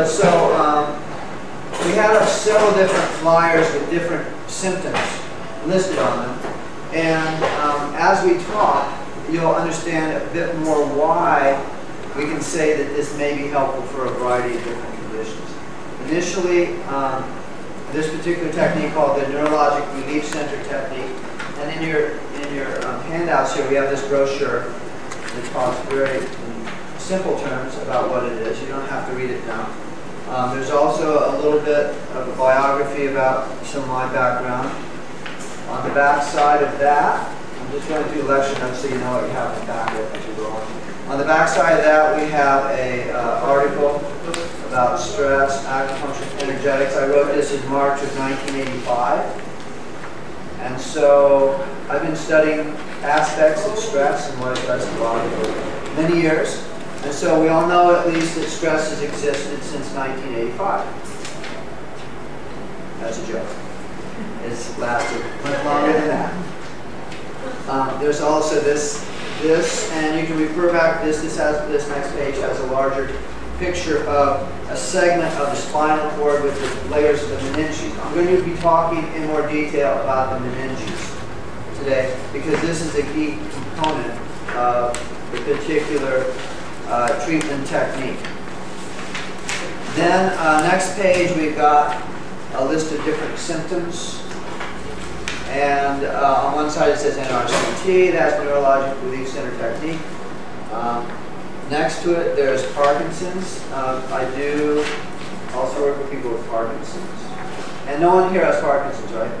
Uh, so um, we had uh, several different flyers with different symptoms listed on them. And um, as we talk, you'll understand a bit more why we can say that this may be helpful for a variety of different conditions. Initially, um, this particular technique called the Neurologic Relief Center technique, and in your in your um, handouts here we have this brochure that's talks very simple terms about what it is. You don't have to read it now. Um, there's also a little bit of a biography about some of my background. On the back side of that, I'm just going to do a lecture notes so you know what you have in the back as you go on. On the back side of that, we have a uh, article about stress, acupuncture, energetics. I wrote this in March of 1985. And so I've been studying aspects of stress and what it does to the body for many years. And so we all know at least that stress has existed since 1985. That's a joke. It's lasted much longer than that. Um, there's also this, this, and you can refer back to this. This has this next page has a larger picture of a segment of the spinal cord with the layers of the meninges. I'm going to be talking in more detail about the meninges today because this is a key component of the particular uh, treatment technique. Then uh, next page we've got a list of different symptoms and uh, on one side it says NRCT, that's Neurologic Relief Center Technique. Um, next to it there's Parkinson's. Um, I do also work with people with Parkinson's. And no one here has Parkinson's, right?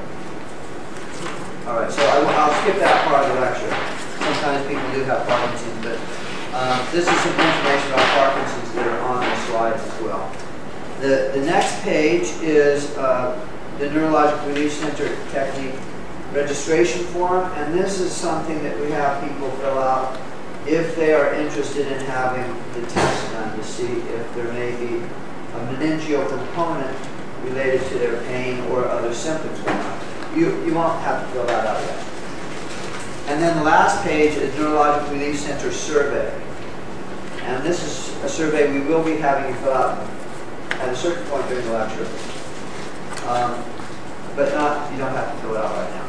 All right, so I, will skip that part of the lecture. Sometimes people do have Parkinson's, but um, this is some information about Parkinson's that are on the slides as well. The, the next page is uh, the Neurologic Relief Center technique registration form, and this is something that we have people fill out if they are interested in having the test done to see if there may be a meningeal component related to their pain or other symptoms. You, you won't have to fill that out yet. And then the last page is Neurologic Relief Center survey. And this is a survey we will be having you fill out at a certain point during the lecture. Um, but not, you don't have to fill it out right now.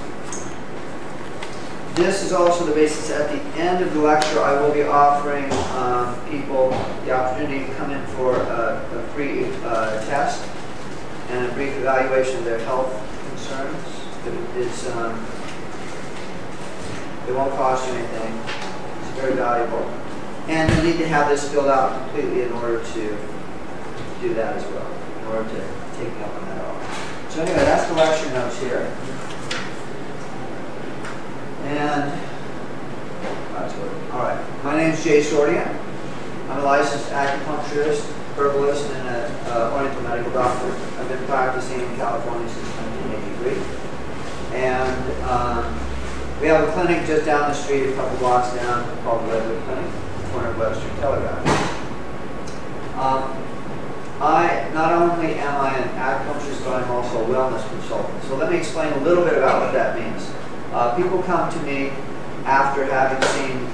This is also the basis. At the end of the lecture, I will be offering um, people the opportunity to come in for a, a free uh, test and a brief evaluation of their health concerns. It, it's, um, it won't cost you anything. It's very valuable. And you need to have this filled out completely in order to do that as well, in order to take me up on that offer. So anyway, that's the lecture notes here. And that's what. All right. My name is Jay Sordean. I'm a licensed acupuncturist, herbalist, and an uh, Oriental medical doctor. I've been practicing in California since 1983. And um, we have a clinic just down the street, a couple blocks down, called the Redwood Clinic, corner of Webster Telegraph. Um, I not only am I an acupuncturist, but I'm also a wellness consultant. So let me explain a little bit about what that means. Uh, people come to me after having seen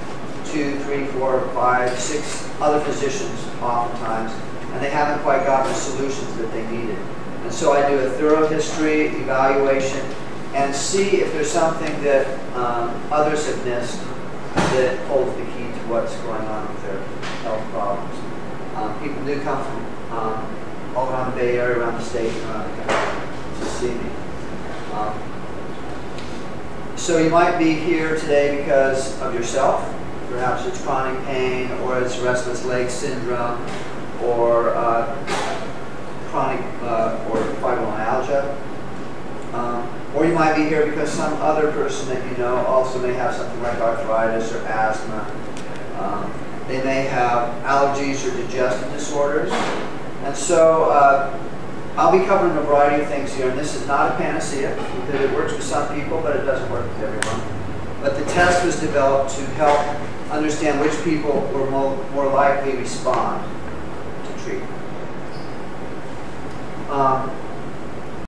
two, three, four, five, six other physicians oftentimes, and they haven't quite gotten the solutions that they needed. And so I do a thorough history evaluation and see if there's something that um, others have missed that holds the key to what's going on with their health problems. Um, people do come from um, all around the Bay Area, around the state, around the country to see me. Um, so you might be here today because of yourself. Perhaps it's chronic pain, or it's restless leg syndrome, or uh, chronic uh, or fibromyalgia. Um, or you might be here because some other person that you know also may have something like arthritis or asthma. Um, they may have allergies or digestive disorders. And so uh, I'll be covering a variety of things here, and this is not a panacea, because it works with some people, but it doesn't work with everyone. But the test was developed to help understand which people were more, more likely to respond to treatment. Um,